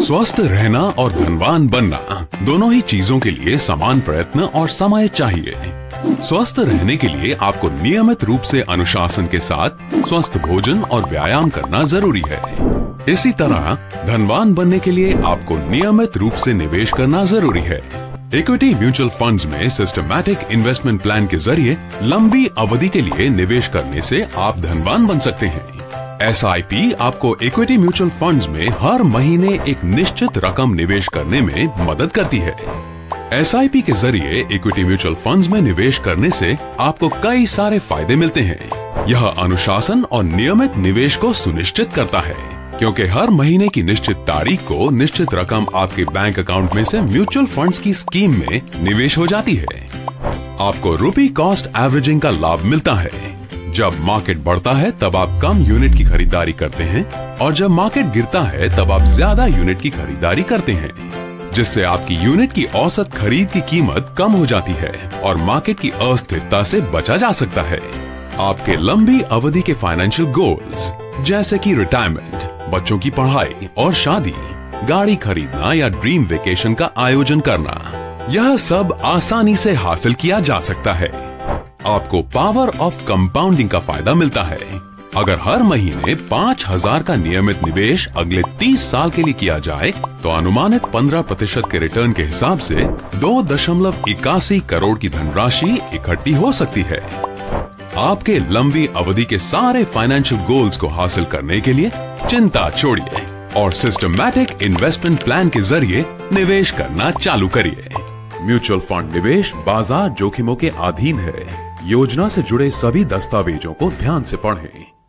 स्वस्थ रहना और धनवान बनना दोनों ही चीज़ों के लिए समान प्रयत्न और समय चाहिए। स्वस्थ रहने के लिए आपको नियमित रूप से अनुशासन के साथ स्वस्थ भोजन और व्यायाम करना ज़रूरी है। इसी तरह धनवान बनने के लिए आपको नियमित रूप से निवेश करना ज़रूरी है। इक्विटी म्यूचुअल फंड्स में सिस्टमैटिक इन्वेस्टमेंट प्लान के ज़रिए लंबी अवधि के लिए निवेश करने से आप धनवान बन सकते हैं। SIP आपको इक्विटी म्यूचुअल फंड्स में हर महीने एक निश्चित रकम निवेश करने में मदद करती है। SIP के ज़रिए इक्विटी म्यूचुअल फंड्स में निवेश करने से आपको कई सारे फ़ायदे मिलते हैं। यह अनुशासन और नियमित निवेश को सुनिश्चित करता है, क्योंकि हर महीने की निश्चित तारीख को निश्चित रकम आपके बैंक अकाउंट में से म्यूचुअल फंड्स की स्कीम में निवेश हो जाती है। आपको रूपी कॉस्ट एवरेजिंग का लाभ मिलता है। जब मार्केट बढ़ता है, तब आप कम यूनिट की खरीदारी करते हैं और जब मार्केट गिरता है, तब आप ज़्यादा यूनिट की खरीदारी करते हैं, जिससे आपकी यूनिट की औसत खरीद की कीमत कम हो जाती है और मार्केट की अस्थिरता से बचा जा सकता है। आपके लंबी अवधि के फाइनेंशियल गोल्स जैसे कि रिटायरमेंट बच्चों की पढ़ाई और शादी, गाड़ी खरीदना या ड्रीम वेकेशन का आयोजन करना, यह सब आसानी से हासिल किया जा सकता है। आपको पावर ऑफ़ कंपाउंडिंग का फ़ायदा मिलता है। अगर हर महीने पाँच हज़ार का नियमित निवेश अगले तीस साल के लिए किया जाए तो अनुमानित पंद्रह प्रतिशत के रिटर्न के हिसाब से दो दशमलव इक्यासी करोड़ की धनराशि इकट्ठी हो सकती है। आपके लंबी अवधि के सारे फाइनेंशियल गोल्स को हासिल करने के लिए चिंता छोड़िए और सिस्टमैटिक इन्वेस्टमेंट प्लान के ज़रिए निवेश करना चालू करिए। म्यूचुअल फंड निवेश बाज़ार जोखिमों के अधीन है। योजना से जुड़े सभी दस्तावेजों को ध्यान से पढ़ें।